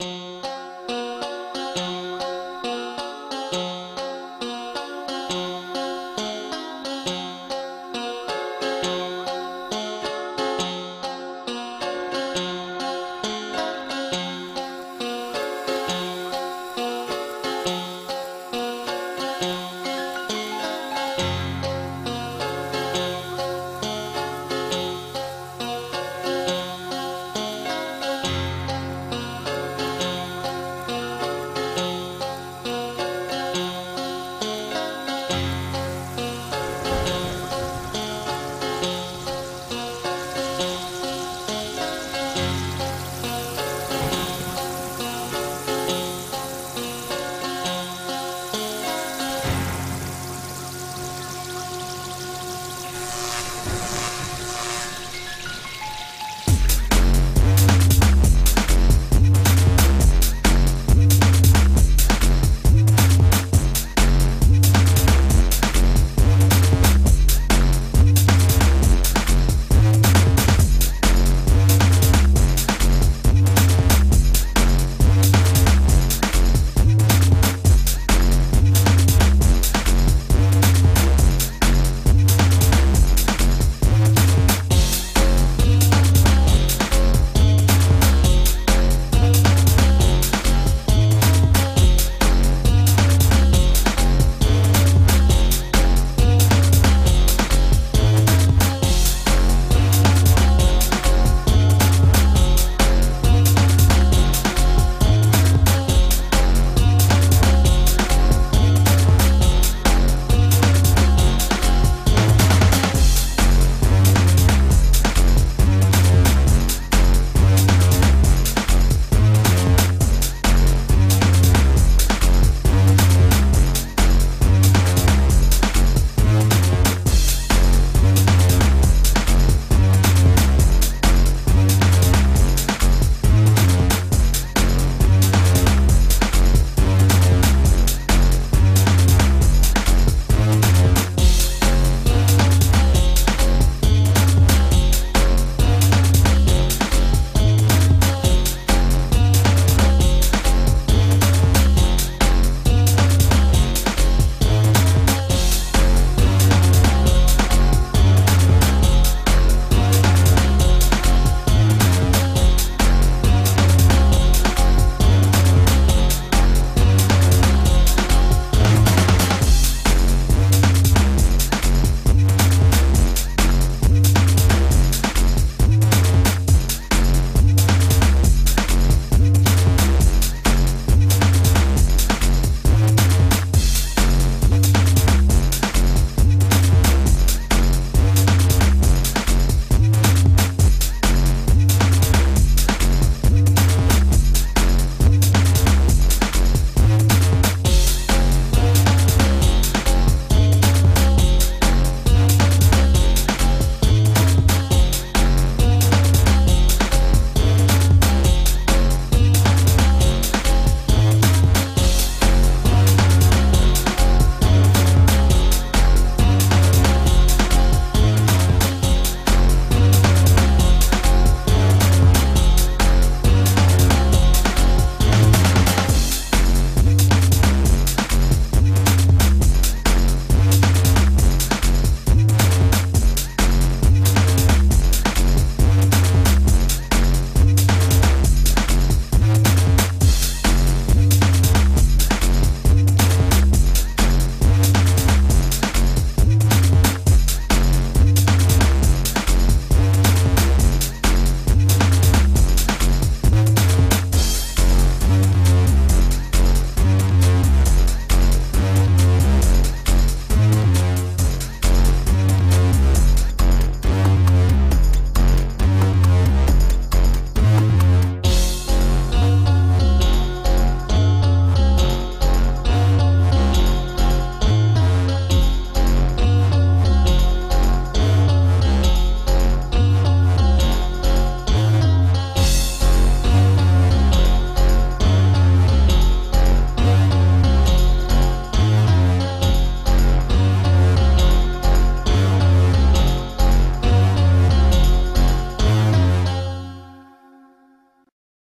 you